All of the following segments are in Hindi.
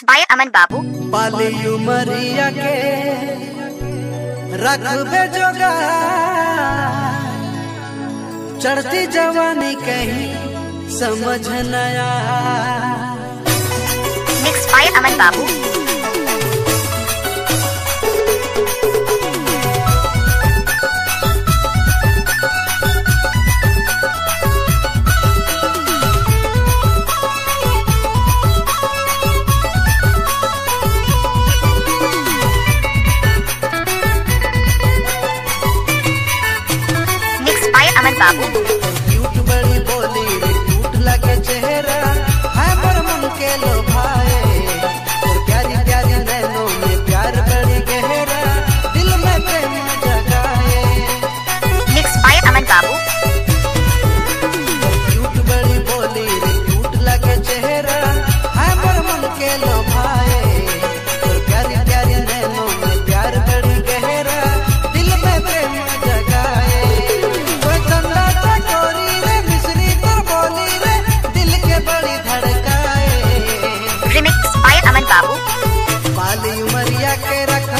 मिक्स बाय अमन बाबू पाली उमरिया के रखबे जोगा चढ़ती जवानी कहीं समझ नया mix by Aman Babu Thank you.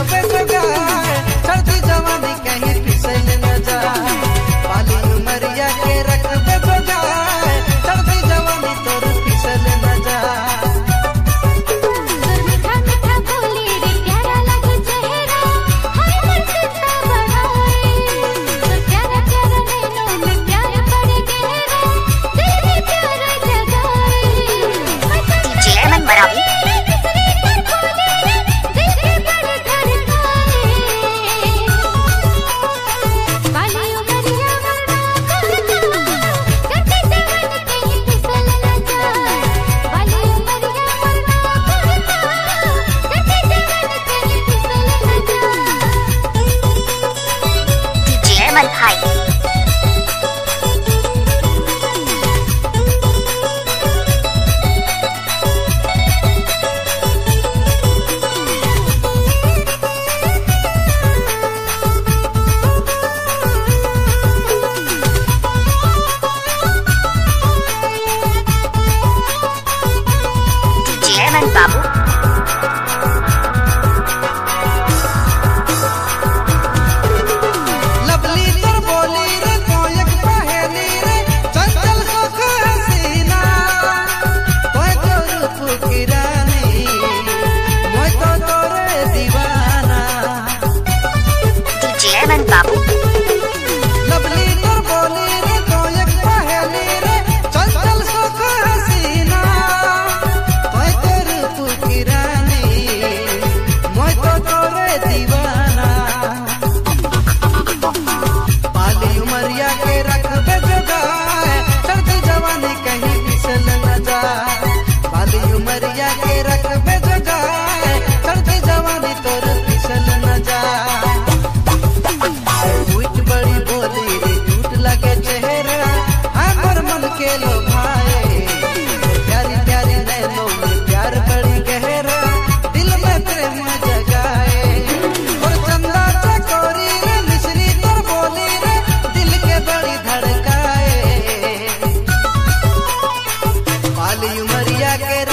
beso Cali y que